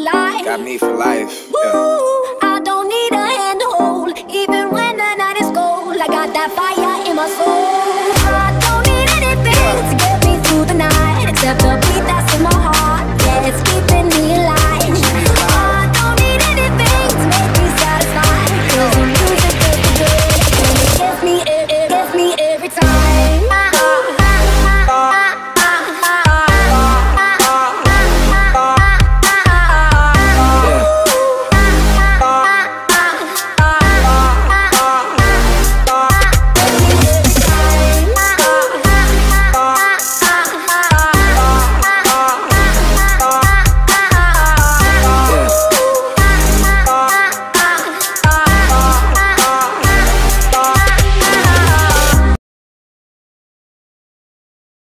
life. Got me for life. Ooh. I don't need a handhold, even when the night is cold. I got that fire in my soul.